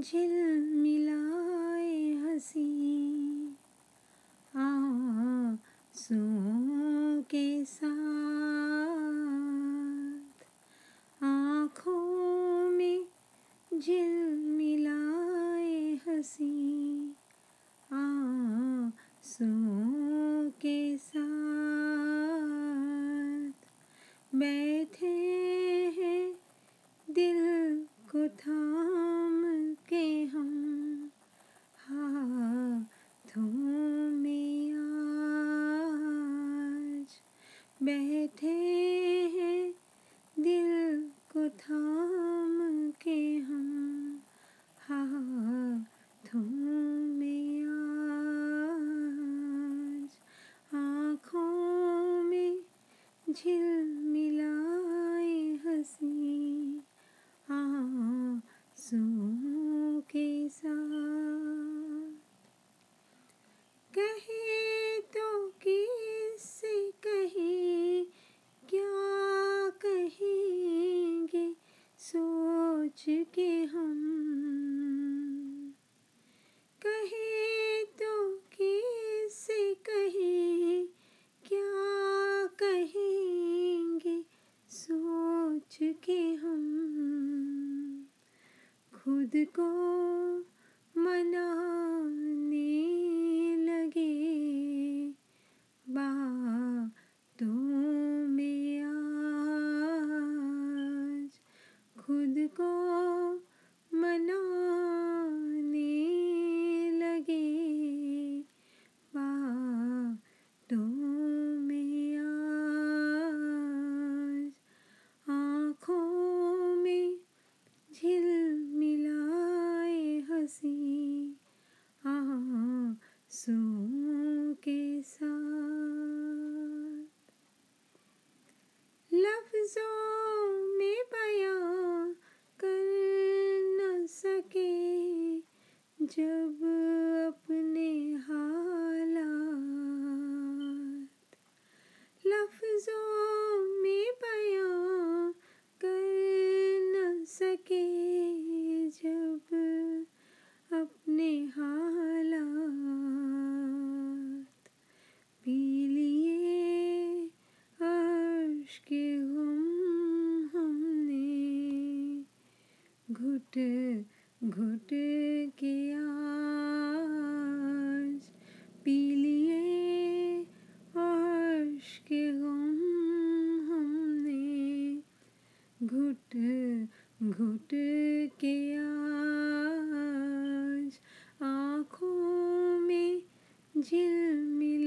झिलमिलाए हँसी आंसुओं के साथ आँखों में झिलमिलाए हँसी आंसुओं के साथ बैठे बैठे हैं दिल को थाम के हम। हाथों में आज आँखों में झिलमिलाए सोच के हम। कहे तो किसे कहे, क्या कहेंगे? सोच के हम खुद को मनाने सुओं के साथ लफ्जों में बयां कर न सके जब अपने हालात। लफ्जों में बयां कर न सके के गम हमने घुट घुट किया पी लिए आश के गम हमने घुट घुट किया आँखों में झिलमिल